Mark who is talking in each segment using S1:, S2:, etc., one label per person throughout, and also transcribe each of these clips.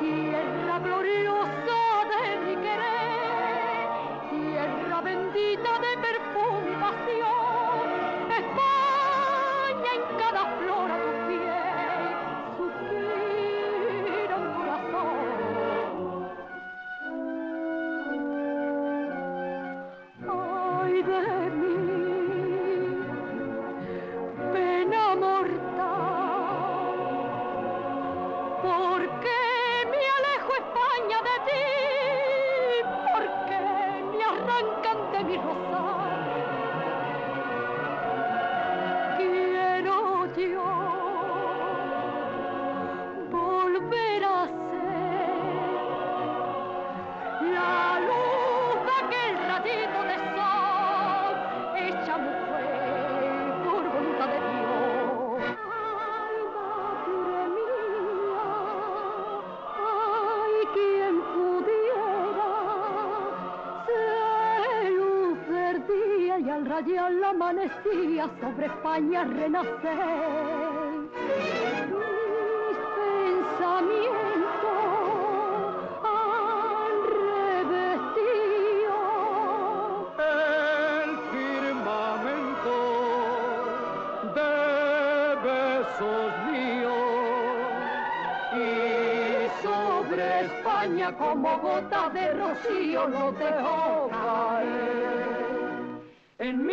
S1: tierra gloriosa de mi querer, tierra bendita de perfume y pasión, España en cada flor a tu pies, suspira un corazón. Ay, de mi rosal. Quiero yo volver a ser la luz de aquel ratito de sol, hecha mujer al rayar la amanecía sobre España renacer. Mis pensamientos han revestido
S2: el firmamento de besos míos
S1: y sobre España como gota de rocío lo dejó caer en mi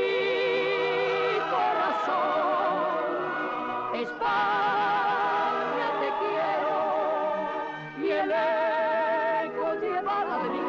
S1: corazón. España te quiero y el eco llevará de mi